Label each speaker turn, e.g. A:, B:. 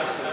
A: আচ্ছা